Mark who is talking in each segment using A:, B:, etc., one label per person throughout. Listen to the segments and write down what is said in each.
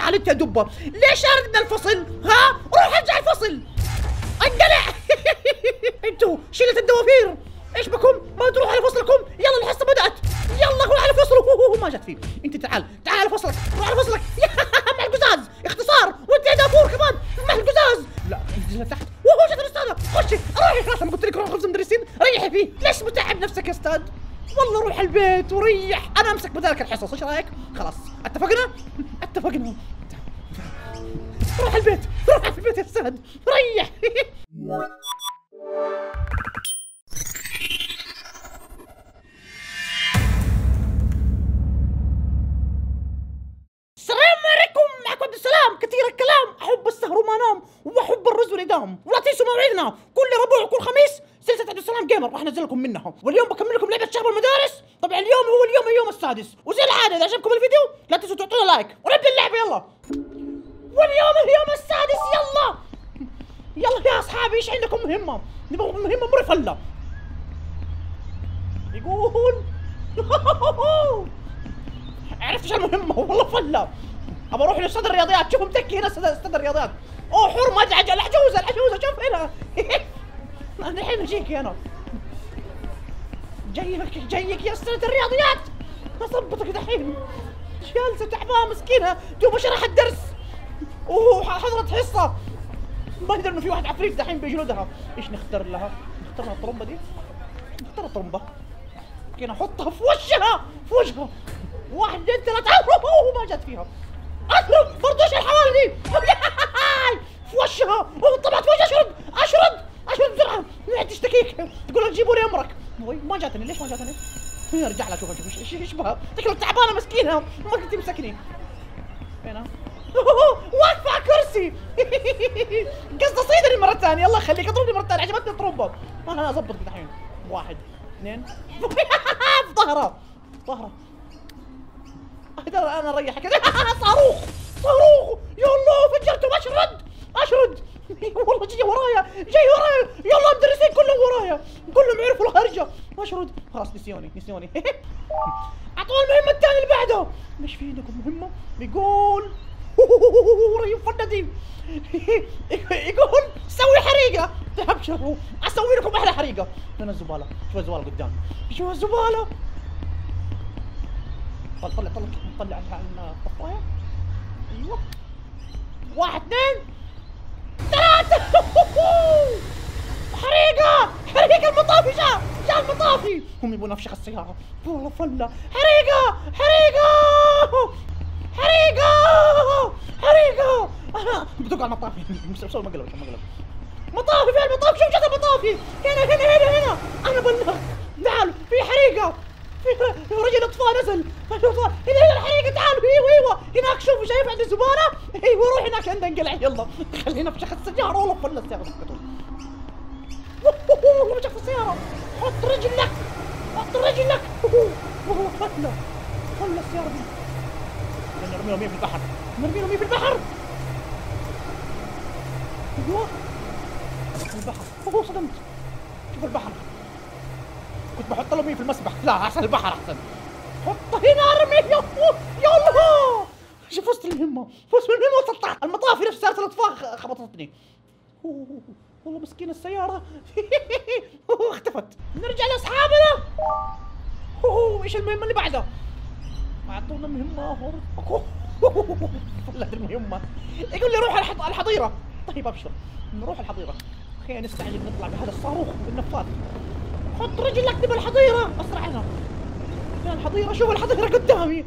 A: تعال انت يا دبة. ليش شارد من الفصل؟ ها؟ روح ارجع الفصل. انقلع. أنتوا شيلة الدوافير. إيش بكم؟ ما تروح على فصلكم. يلا الحصة بدأت. يلا روح على فصلك. ما جت فيه. انت تعال. تعال على فصلك. روح على فصلك. مع القزاز. اختصار. وانت يا دافور كمان. مع القزاز. لا انزل تحت وهو جت الأستاذة. خشي. روحي خلاص. أنا قلت لك روح خبز مدرسين ريحي فيه. ليش متعب نفسك يا أستاذ؟ والله روح البيت وريح. أنا أمسك بدالك الحصص. إيش رأيك؟ خلاص. اتفقنا؟ اتفقنا. روح البيت روح البيت يا أستاذ ريح. السلام عليكم معكم عبد السلام كثير الكلام أحب السهر وما انام وأحب الرز والادام ولا تنسوا موعدنا كل ربوع وكل خميس سلسلة عبد السلام جيمر راح انزل لكم منها. واليوم بكمل لكم لعبة شهر المدارس. طبعا اليوم هو اليوم اليوم السادس. وزي العادة إذا عجبكم الفيديو لا تنسوا تعطونا لايك ونبدا اللعبه يلا. واليوم اليوم السادس يلا. يلا يا أصحابي إيش عندكم مهمة؟ نبغى مهمة مره فله يقول عرفت إيش المهمة؟ والله فلة. ابى أروح لاستاذ الرياضيات. شوف متكي هنا أستاذ الرياضيات. أوه حرمة العجل العجوزة العجوزة شوف هنا. أنا الحين أجيك أنا جايك جايك يا أستاذ الرياضيات. اظبطك دحين. جالسة تعبانة مسكينة. دوب شرح الدرس أوه حضرت حصة. ما ادري إنه في واحد عفريت دحين بيجلدها إيش نختار لها؟ نختار لها الطرمبة دي؟ نختار الطرمبة. كنا أحطها في وشها في وجهها واحد اثنين ثلاثة. ما جت فيها. اضرب برضه إيش الحوالي دي في وشها. طلعت في وجهها اشرد اشرد اشرد بسرعة. ما تشتكيك. تقول لها جيبوا لي أمرك. ما جاتني. ليش ما جاتني؟ ارجع لها شوف شوف إيش إيش بها؟ شكلها تعبانة مسكينة. ما كنت تمسكني. هنا. واقفة كرسي قصد صيدني مرة ثانية. الله يخليك. اضربني مرة ثانية عجبتني الطرمبة أنا اظبطك دحين واحد اثنين. في ظهره. ظهره. أقدر أنا أريحك. صاروخ. صاروخ. يا الله فجرته أشرد. أشرد. والله جاي ورايا. جاي ورايا. يلا المدرسين كلهم ورايا. كلهم عرفوا الهرجة. أشرد. خلاص نسيوني. نسيوني. أعطونا المهمة الثانية اللي بعده. مش في عندكم مهمة؟ بيقول فندي يقول سوي حريقة. ابشروا أسوي لكم أحلى حريقة. فين الزبالة؟ شوف الزبالة قدام شوف الزبالة؟ طلع طلع طلع طلع الطفاية. أيوه. واحد اثنين ثلاثة. حريقة! حريقة المطافي جاء جاء المطافي. هم يبون أفشخ السيارة. والله فلة حريقة حريقة! حريقة! حريقة! أنا على المطافي. مسوي مقلب مقلب. مطافي فين المطافي؟ شوف جت المطافي. هنا هنا هنا هنا. أنا بلغ تعال في حريقة. في رجل اطفاء نزل. هنا هنا الحريقة. تعالوا إيوه إيوه. هناك شوفوا شايف عند الزبالة؟ إيوه روح هناك عند انقلع يلا. خلينا في شخص السيارة. والله فل السيارة. سكتوا والله بشخص السيارة. حط رجلك. حط رجلك. والله فلة السيارة دي. نرمي رميه في البحر. نرمي رميه في البحر! أيوه. البحر. أوه صدمت. شوف البحر. كنت بحط له مين في المسبح. لا احسن البحر أحسن. حطه هنا أرمي. يا الله! شوف وسط المهمة وسط المهمة وسطت المطافي نفس سيارة الاطفاء خبطتني. والله مسكين السيارة. أوه، اختفت. نرجع لأصحابنا. إيش المهمة اللي بعدها؟ أعطونا مهمة أوه، والله المهمة يقول لي روح الحظيرة طيب أبشر. نروح الحظيرة خلينا نستعجل نطلع بهذا الصاروخ بالنفاث حط رجلك تبى الحظيرة أسرع هنا. فين الحظيرة شوف الحظيرة قدامي.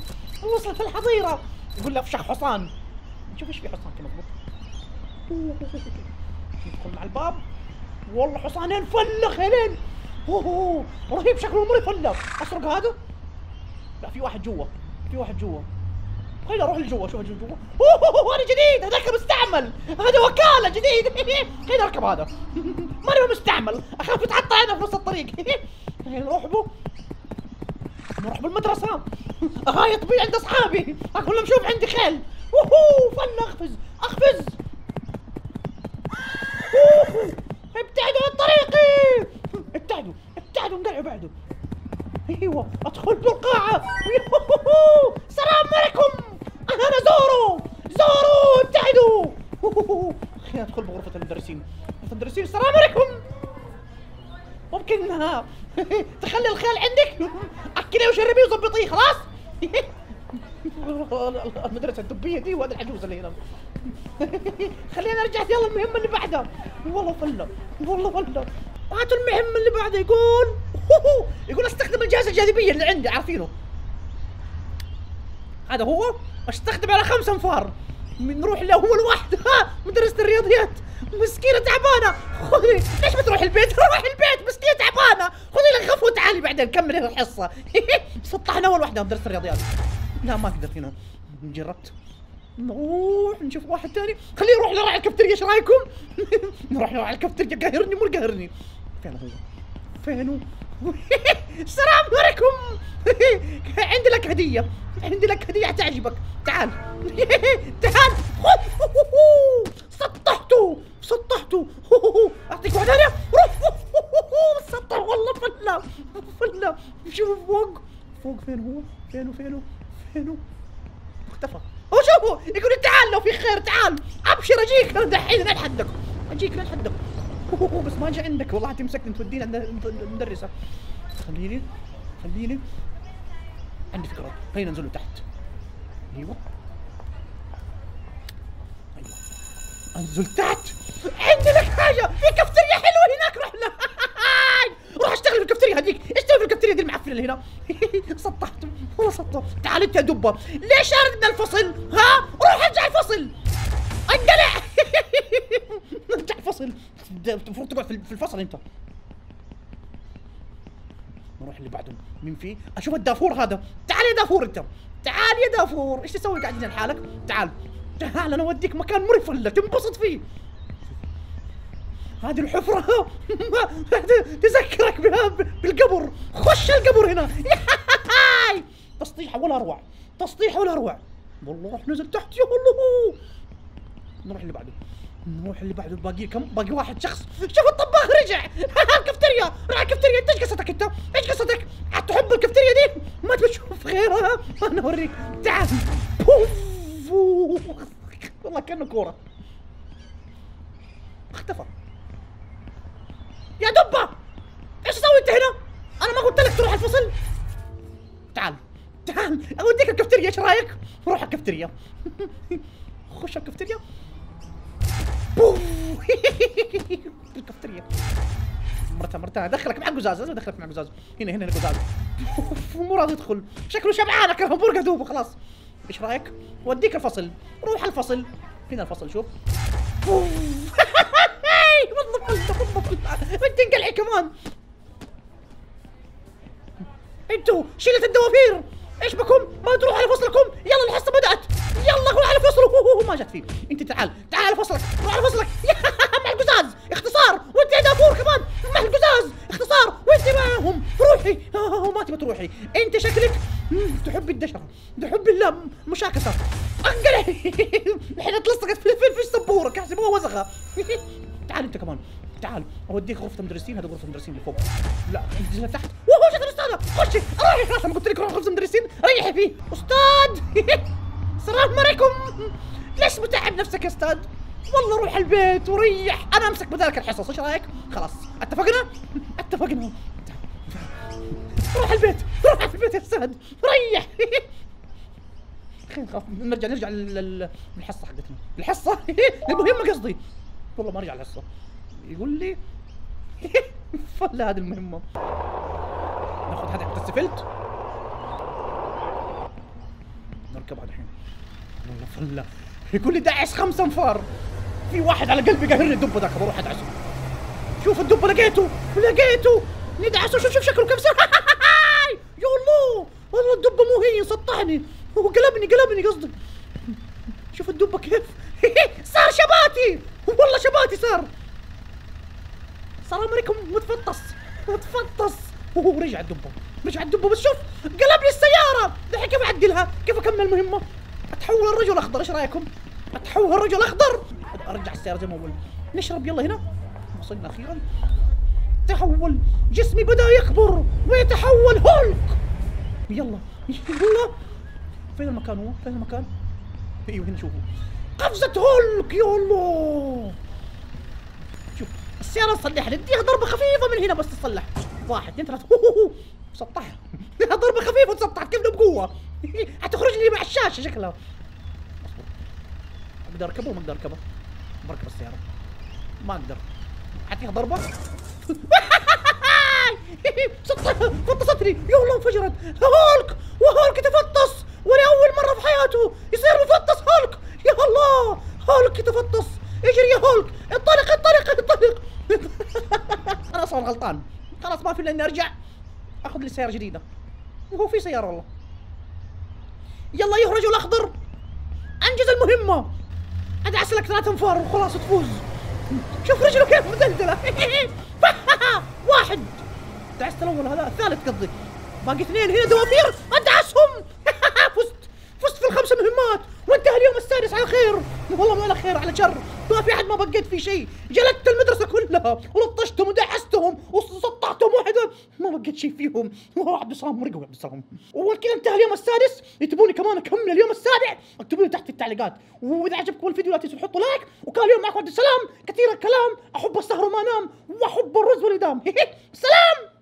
A: وصلت الحظيرة يقول لي أفشخ حصان. نشوف إيش في حصان كذا مضبوط. ندخل مع الباب. والله حصانين فله خيلين اوه رهيب شكله مري فله أسرق هذا؟ لا في واحد جوا. في واحد جوا. خليني أروح لجوا شوف جوا. أوه أنا جديد هذاك مستعمل. هذا وكالة جديد. خليني اركب هذا. ماني مستعمل. أخاف يتحط هنا في نص الطريق. نروح بو. نروح بالمدرسة. هاي طبيعي عند أصحابي. أقول لهم شوف عندي خيل. وهو فن اقفز اقفز ابتعدوا عن طريقي. ابتعدوا ابتعدوا انقلعوا بعده أيوه أدخل بالقاعة. يوهو، السلام عليكم! أنا زورو! خلينا ندخل بغرفة المدرسين. غرفة المدرسين السلام عليكم! ممكن ها تخلي الخيال عندك؟ اكلي وشربي وظبطيه خلاص؟ المدرسة الدبية دي وهذا العجوز اللي هنا. خلينا نرجع يلا المهمة اللي بعدها. والله فلة والله فلة. هاتوا المهمة اللي بعدها يقول يقول أستخدم الجهاز الجاذبية اللي عندي عارفينه؟ هذا هو؟ استخدم على خمس أنفار. نروح لاول واحد ها مدرسة الرياضيات. مسكينة تعبانة. خذي. ليش بتروح البيت؟ روح البيت مسكينة تعبانة. خذي لك غفوة تعالي بعدين نكمل هنا الحصة. سطحنا أول واحدة مدرسة الرياضيات. لا ما أقدر هنا. جربت. نروح نشوف واحد ثاني. خليه يروح لراعي الكافتيريا إيش رأيكم؟ نروح لراعي الكافتيريا. قاهرني مو قاهرني فين هو؟ فين هو؟ السلام عليكم. عندي لك هدية. عندي لك هدية تعجبك. تعال. تعال. سطحته. سطحته. أعطيك واحدة ثانية سطح والله فلا فلا شوف فوق. فوق فين هو؟ فين هو؟ فين هو؟ فين هو؟ اختفى شوفوا يقول تعال لو في خير تعال. أبشر أجيك. دحين لين حدك أجيك لين حدك بس ما جاء عندك. والله تمسكني تودينا عند المدرسة. خليني خليني. عندي فكرة. خلينا ننزل تحت. أيوه. أيوه. أنزل تحت. عندي لك حاجة. في كافتيريا حلوة هناك. روح لها روح اشتغل في الكافتيريا هذيك. اشتغل في الكافتيريا دي المعفنة اللي هنا. سطحت. والله سطحت. تعال أنت يا دبة. ليش اردنا الفصل؟ ها؟ روح ارجع الفصل. أنقلع. ارجع الفصل. المفروض تقعد في الفصل أنت. نروح اللي بعده مين فيه أشوف الدافور هذا. تعال يا دافور أنت. تعال يا دافور. إيش تسوي قاعد لحالك؟ تعال. تعال أنا أوديك مكان مريف تنبسط فيه؟ هذه الحفرة. تذكرك بالقبر. خش القبر هنا. تسطيحة ولا اروع تسطيحة ولا اروع والله نزل تحت يا الله. نروح اللي بعده نروح اللي بعده باقي كم؟ باقي واحد شخص. شوف الطباخ رجع. الكافتيريا. راح الكافتيريا. انت إيش قصتك انت؟ إيش قصتك؟ تحب الكافتيريا دي؟ ما تبي تشوف غيرها. أنا اوريك. تعال. بوف. والله كأنه كورة. اختفى. يا دبة! إيش تسوي انت هنا؟ أنا ما قلت لك تروح الفصل. تعال. تعال. اوديك الكافتيريا. إيش رايك؟ روح الكافتيريا. خش الكافتيريا. الكافتيريا مرتين مرتين ادخلك مع القزاز لازم أدخلك مع القزاز هنا هنا القزاز مو راضي يدخل. شكله شبعان اكل همبرجر دوب خلاص. إيش رأيك؟ وديك الفصل. روح الفصل. هنا الفصل شوف. أنت انقلعي كمان. أنتوا شلة الدوافير. إيش بكم؟ ما تروح على فصلكم؟ يلا الحصة بدأت. يلا روح على فصل ما جت فيه. وسخة تعال انت كمان. تعال أوديك غرفة المدرسين هذا غرفة المدرسين اللي فوق. لا انزل تحت. وهو شوف الاستاذه خشي. روحي خلاص. أنا قلت لك روح غرفة المدرسين ريحي فيه. أستاذ! السلام عليكم. ليش متعب نفسك يا أستاذ؟ والله روح البيت وريح. أنا أمسك بدالك الحصص. إيش رأيك؟ خلاص. اتفقنا؟ اتفقنا. روح البيت. روح البيت يا أستاذ. ريح. خلينا نرجع نرجع للحصة حقتنا. الحصة؟ المهمه قصدي والله ما أرجع الحصه يقول لي فلا هذه المهمة. ناخذ هذه حق السفلت. نركبها الحين. والله فلا يقول لي دعس خمس أنفار. في واحد على قلبي قاهرني الدب ذاك بروح أدعسه. شوف الدب لقيته لقيته. ندعسه شوف شوف شكله كيف صار. يا الله. والله الدب مو هي سطحني. هو قلبني قلبني قصدي شوف الدبة كيف. صار شباتي. والله شباتي صار. السلام عليكم متفطس متفطس. وهو رجع الدبة رجع الدبة. بس شوف قلب لي السيارة. الحين كيف أعدلها؟ كيف أكمل المهمه أتحول الرجل أخضر إيش رأيكم؟ أتحول الرجل أخضر. أرجع السيارة زي ما اول نشرب يلا هنا. وصلنا أخيرا. تحول جسمي بدأ يكبر. ويتحول هولك. يلا يلا. فين المكان هو؟ فين المكان؟ أيوه هنا شوفوا. قفزة هولك يا الله! السيارة نصلحها نديها ضربة خفيفة من هنا بس تصلح. واحد اثنين ثلاثة. هو هو هو. سطح ضربة خفيفة وتسطحت. كيف بقوة؟ حتخرج لي مع الشاشة شكلها. أقدر اركبه ما أقدر اركبه بركب السيارة. ما أقدر. حتيها ضربة. سطح فطستني. يا الله انفجرت. هولك! وهولك ولأول مرة في حياته يصير مفطس هولك. يا الله هولك يتفطس اجري يا هولك. انطلق انطلق انطلق أنا غلطان. خلاص ما في إلا إني أرجع. أخذ لي سيارة جديدة. وهو في سيارة والله. يلا يا رجل الأخضر. أنجز المهمة. أدعس لك ثلاث أنفار وخلاص تفوز. شوف رجله كيف مدلدلة واحد. دعست الأول هذا الثالث قصدي. باقي اثنين. هنا دوافير. أدعسهم. الخمس مهمات. وانتهى اليوم السادس على خير. والله ما له خير على شر. ما في أحد ما بقيت في شيء. جلدت المدرسة كلها ولطشتهم ودعستهم وسطعتهم واحدة ما بقيت شيء فيهم. والله عبد السلام مرقوا عبد السلام وكذا انتهى اليوم السادس. تبوني كمان اكمل اليوم السابع. اكتبوا لي تحت في التعليقات. وإذا عجبكم الفيديو لا تنسوا تحطوا لايك. وكان اليوم معكم عبد السلام. كثير الكلام. أحب السهر وما أنام. وأحب الرز والإدام. سلام!